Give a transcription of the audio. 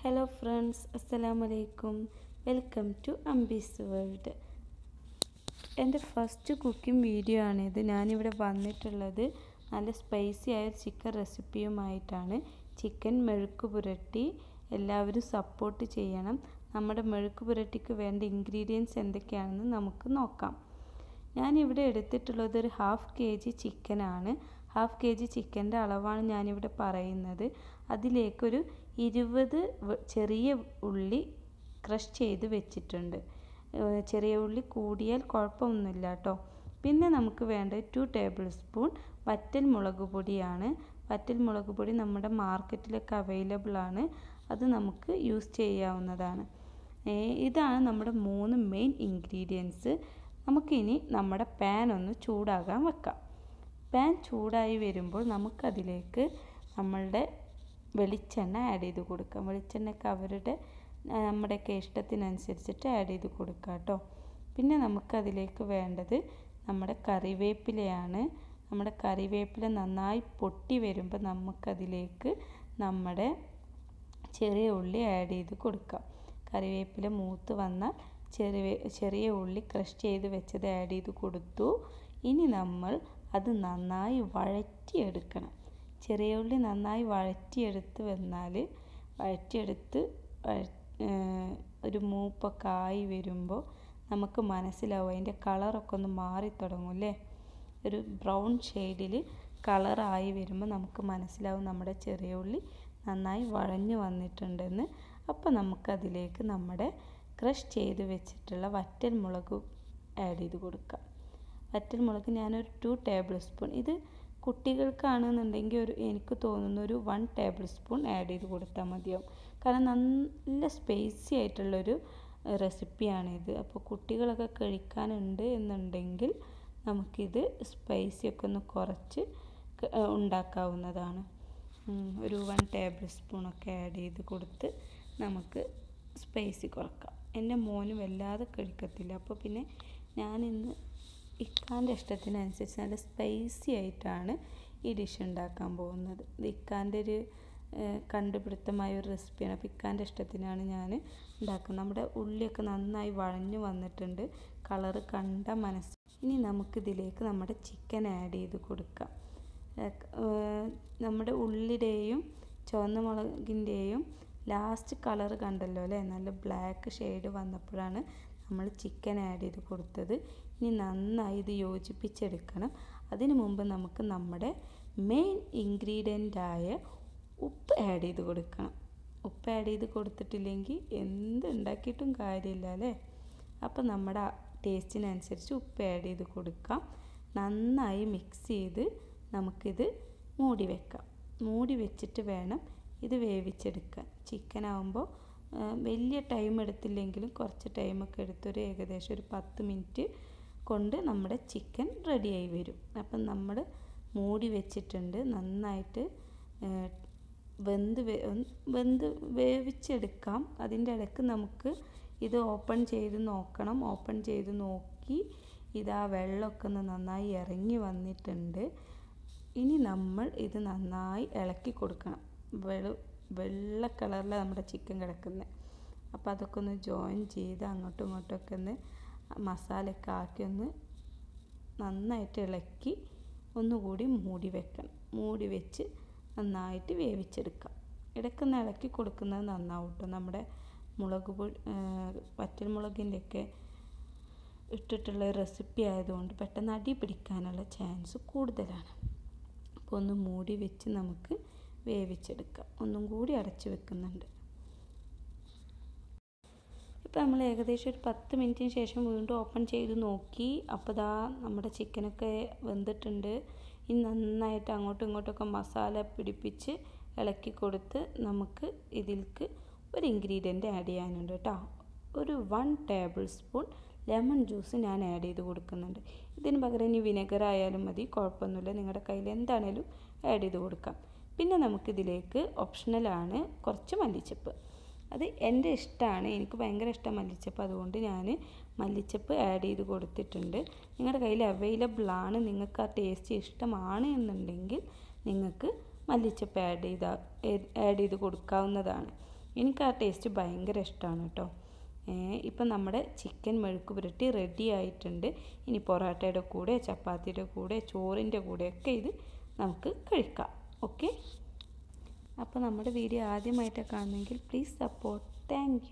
Hello friends അസ്സലാമു വലൈക്കും welcome to അംബീസ് വേൾഡ് എന്റെ ഫസ്റ്റ് കുക്കിംഗ് വീഡിയോ ആണിത് ഞാനിവിടെ വന്നിട്ടുള്ളത് നല്ല സ്പൈസി ആയ ചിക്കൻ റെസിപ്പിയുമായിട്ടാണ് ചിക്കൻ മെഴുക്ക് പുരട്ടി എല്ലാവരും സപ്പോർട്ട് ചെയ്യണം. നമ്മുടെ മെഴുക്ക് പുരട്ടിക്ക് വേണ്ട ഇൻഗ്രീഡിയൻസ് എന്തൊക്കെയാണെന്ന് നമുക്ക് നോക്കാം. ഞാനിവിടെ എടുത്തിട്ടുള്ളത് ഒരു ഹാഫ് കെ ജി ചിക്കനാണ് ഹാഫ് കെ ജി ചിക്കന്റെ അളവാണ് ഞാനിവിടെ പറയുന്നത്. അതിലേക്കൊരു ഇരുപത് ചെറിയ ഉള്ളി ക്രഷ് ചെയ്ത് വെച്ചിട്ടുണ്ട്. ചെറിയ ഉള്ളി കൂടിയാൽ കുഴപ്പമൊന്നുമില്ല കേട്ടോ പിന്നെ നമുക്ക് വേണ്ട ടു ടേബിൾ സ്പൂൺ വറ്റൽ മുളക് പൊടിയാണ്. വറ്റൽ മുളക് പൊടി നമ്മുടെ മാർക്കറ്റിലൊക്കെ അവൈലബിൾ ആണ്. അത് നമുക്ക് യൂസ് ചെയ്യാവുന്നതാണ്. ഇതാണ് നമ്മുടെ മൂന്ന് മെയിൻ ഇൻഗ്രീഡിയൻസ് നമുക്കിനി നമ്മുടെ പാൻ ഒന്ന് ചൂടാകാൻ വെക്കാം. പാൻ ചൂടായി വരുമ്പോൾ നമുക്കതിലേക്ക് നമ്മളുടെ വെളിച്ചെണ്ണ ആഡ് ചെയ്ത് കൊടുക്കാം. വെളിച്ചെണ്ണയൊക്കെ അവരുടെ നമ്മുടെയൊക്കെ ഇഷ്ടത്തിനനുസരിച്ചിട്ട് ആഡ് ചെയ്ത് കൊടുക്കുക കേട്ടോ. പിന്നെ നമുക്കതിലേക്ക് വേണ്ടത് നമ്മുടെ കറിവേപ്പിലയാണ്. നമ്മുടെ കറിവേപ്പില നന്നായി പൊട്ടി വരുമ്പോൾ നമുക്കതിലേക്ക് നമ്മുടെ ചെറിയ ഉള്ളി ആഡ് ചെയ്ത് കൊടുക്കാം. കറിവേപ്പില മൂത്ത് വന്നാൽ ചെറിയ ചെറിയ ഉള്ളി ക്രഷ് ചെയ്ത് വെച്ചത് ആഡ് ചെയ്ത് കൊടുത്തു. ഇനി നമ്മൾ അത് നന്നായി വഴറ്റിയെടുക്കണം. ചെറിയ ഉള്ളി നന്നായി വഴറ്റിയെടുത്ത് വന്നാൽ വഴറ്റിയെടുത്ത് ഒരു മൂപ്പൊക്കെ ആയി വരുമ്പോൾ നമുക്ക് മനസ്സിലാവും അതിന്റെ കളറൊക്കെ ഒന്ന് മാറി തുടങ്ങും അല്ലേ? ഒരു ബ്രൗൺ ഷെയ്ഡിൽ കളറായി വരുമ്പോൾ നമുക്ക് മനസ്സിലാവും നമ്മുടെ ചെറിയ ഉള്ളി നന്നായി വഴഞ്ഞു വന്നിട്ടുണ്ടെന്ന്. അപ്പോൾ നമുക്കതിലേക്ക് നമ്മുടെ ക്രഷ് ചെയ്ത് വെച്ചിട്ടുള്ള വറ്റൽ മുളക് ആഡ് ചെയ്ത് കൊടുക്കാം. വറ്റൽ മുളക് ഞാനൊരു ടു ടേബിൾ സ്പൂൺ ഇത് കുട്ടികൾക്കാണെന്നുണ്ടെങ്കിൽ ഒരു എനിക്ക് തോന്നുന്ന ഒരു വൺ ടേബിൾ സ്പൂൺ ആഡ് ചെയ്ത് കൊടുത്താൽ മതിയാവും. കാരണം നല്ല സ്പൈസി ആയിട്ടുള്ളൊരു റെസിപ്പിയാണിത് അപ്പോൾ കുട്ടികളൊക്കെ കഴിക്കാനുണ്ട് എന്നുണ്ടെങ്കിൽ നമുക്കിത് സ്പൈസിയൊക്കെ ഒന്ന് കുറച്ച് ഉണ്ടാക്കാവുന്നതാണ്. ഒരു വൺ ടേബിൾ സ്പൂണൊക്കെ ആഡ് ചെയ്ത് കൊടുത്ത് നമുക്ക് സ്പൈസി കുറക്കാം. എന്റെ മോനും വല്ലാതെ കഴിക്കത്തില്ല. അപ്പോൾ പിന്നെ ഞാനിന്ന് ഇക്കാന്റെ ഇഷ്ടത്തിനനുസരിച്ച് നല്ല സ്പൈസി ആയിട്ടാണ് ഈ ഡിഷ് ഉണ്ടാക്കാൻ പോകുന്നത്. ഇത് ഇക്കാന്റെ ഒരു കണ്ടുപിടുത്തമായ ഒരു റെസിപ്പിയാണ് അപ്പോൾ ഇക്കാന്റെ ഇഷ്ടത്തിനാണ് ഞാൻ ഉണ്ടാക്കുന്നത്. നമ്മുടെ ഉള്ളിയൊക്കെ നന്നായി വഴഞ്ഞു വന്നിട്ടുണ്ട്. കളറ് കണ്ട മനസ്സ്. ഇനി നമുക്കിതിലേക്ക് നമ്മുടെ ചിക്കൻ ആഡ് ചെയ്ത് കൊടുക്കാം. നമ്മുടെ ഉള്ളിയുടെയും ചുവന്ന മുളകിന്റെയും ലാസ്റ്റ് കളർ കണ്ടല്ലോ അല്ലേ? നല്ല ബ്ലാക്ക് ഷെയ്ഡ് വന്നപ്പോഴാണ് നമ്മൾ ചിക്കൻ ആഡ് ചെയ്ത് കൊടുത്തത്. ഇനി നന്നായി ഇത് യോജിപ്പിച്ചെടുക്കണം. അതിനു മുമ്പ് നമുക്ക് നമ്മുടെ മെയിൻ ഇൻഗ്രീഡിയന്റായ ഉപ്പ് ആഡ് ചെയ്ത് കൊടുക്കണം. ഉപ്പ് ആഡ് ചെയ്ത് കൊടുത്തിട്ടില്ലെങ്കിൽ എന്ത് ഉണ്ടാക്കിയിട്ടും കാര്യമില്ല അല്ലേ? അപ്പോൾ നമ്മുടെ ടേസ്റ്റിനനുസരിച്ച് ഉപ്പ് ആഡ് ചെയ്ത് കൊടുക്കാം. നന്നായി മിക്സ് ചെയ്ത് നമുക്കിത് മൂടി വെക്കാം. മൂടി വെച്ചിട്ട് വേണം ഇത് വേവിച്ചെടുക്കാൻ. ചിക്കൻ ആകുമ്പോൾ വലിയ ടൈം എടുത്തില്ലെങ്കിലും കുറച്ച് ടൈമൊക്കെ എടുത്തൊരു ഏകദേശം ഒരു പത്ത് മിനിറ്റ് കൊണ്ട് നമ്മുടെ ചിക്കൻ റെഡിയായി വരും. അപ്പം നമ്മൾ മൂടി വെച്ചിട്ടുണ്ട്. നന്നായിട്ട് വെന്ത് വെന്ത് വേവിച്ചെടുക്കാം. അതിന്റെ ഇടയ്ക്ക് നമുക്ക് ഇത് ഓപ്പൺ ചെയ്ത് നോക്കണം. ഓപ്പൺ ചെയ്ത് നോക്കി ഇതാ വെള്ളമൊക്കെ ഒന്ന് നന്നായി ഇറങ്ങി വന്നിട്ടുണ്ട്. ഇനി നമ്മൾ ഇത് നന്നായി ഇളക്കി കൊടുക്കണം. വെളു വെള്ള കളറിലാണ് നമ്മുടെ ചിക്കൻ കിടക്കുന്നത് അപ്പോൾ അതൊക്കെ ഒന്ന് ജോയിൻ ചെയ്ത് അങ്ങോട്ടും ഇങ്ങോട്ടൊക്കെ ഒന്ന് മസാലയൊക്കെ ആക്കി ഒന്ന് നന്നായിട്ട് ഇളക്കി ഒന്നുകൂടി മൂടി വെക്കണം. മൂടി വെച്ച് നന്നായിട്ട് വേവിച്ചെടുക്കാം. ഇടയ്ക്കൊന്ന് ഇളക്കി കൊടുക്കുന്നത് നന്നാവും കേട്ടോ നമ്മുടെ മുളക് പൊടി മുളകിന്റെയൊക്കെ ഇട്ടിട്ടുള്ള റെസിപ്പി ആയതുകൊണ്ട് പെട്ടെന്ന് അടി പിടിക്കാനുള്ള ചാൻസ് കൂടുതലാണ്. അപ്പോൾ ഒന്ന് മൂടി വെച്ച് നമുക്ക് വേവിച്ചെടുക്കാം ഒന്നും കൂടി അടച്ച് വെക്കുന്നുണ്ട്. ഇപ്പോൾ നമ്മൾ ഏകദേശം ഒരു പത്ത് മിനിറ്റിന് ശേഷം വീണ്ടും ഓപ്പൺ ചെയ്ത് നോക്കി. അപ്പോൾ ദാ നമ്മുടെ ചിക്കനൊക്കെ വെന്തിട്ടുണ്ട്. ഇനി നന്നായിട്ട് അങ്ങോട്ടും ഇങ്ങോട്ടൊക്കെ മസാല പിടിപ്പിച്ച് ഇളക്കി കൊടുത്ത് നമുക്ക് ഇതിൽക്ക് ഒരു ഇൻഗ്രീഡിയന്റ് ആഡ് ചെയ്യാനുണ്ട് കേട്ടോ. ഒരു one tablespoon lemon juice ഞാൻ ആഡ് ചെയ്ത് കൊടുക്കുന്നുണ്ട്. ഇതിന് പകരം ഇനി വിനെഗർ ആയാലും മതി കുഴപ്പമൊന്നുമില്ല. നിങ്ങളുടെ കയ്യിൽ എന്താണേലും ആഡ് ചെയ്ത് കൊടുക്കാം. പിന്നെ നമുക്കിതിലേക്ക് ഓപ്ഷണലാണ് കുറച്ച് മല്ലിച്ചപ്പ്. അത് എന്റെ ഇഷ്ടമാണ് എനിക്ക് ഭയങ്കര ഇഷ്ടം മല്ലിച്ചപ്പ്. അതുകൊണ്ട് ഞാൻ മല്ലിച്ചപ്പ് ആഡ് ചെയ്ത് കൊടുത്തിട്ടുണ്ട്. നിങ്ങളുടെ കയ്യിൽ അവൈലബിൾ ആണ്. നിങ്ങൾക്ക് ആ ടേസ്റ്റ് ഇഷ്ടമാണ് എന്നുണ്ടെങ്കിൽ നിങ്ങൾക്ക് മല്ലിച്ചപ്പ് ആഡ് ചെയ്ത ആഡ് ചെയ്ത് കൊടുക്കാവുന്നതാണ്. എനിക്ക് ആ ടേസ്റ്റ് ഭയങ്കര ഇഷ്ടമാണ് കേട്ടോ. ഇപ്പം നമ്മുടെ ചിക്കൻ മെഴുക്ക് പുരട്ടി റെഡി ആയിട്ടുണ്ട്. ഇനി പൊറോട്ടയുടെ കൂടെ ചപ്പാത്തിയുടെ കൂടെ ചോറിന്റെ കൂടെയൊക്കെ ഇത് നമുക്ക് കഴിക്കാം. ഓക്കെ? അപ്പോൾ നമ്മുടെ വീഡിയോ ആദ്യമായിട്ടൊക്കെ കാണുമെങ്കിൽ പ്ലീസ് സപ്പോർട്ട് താങ്ക്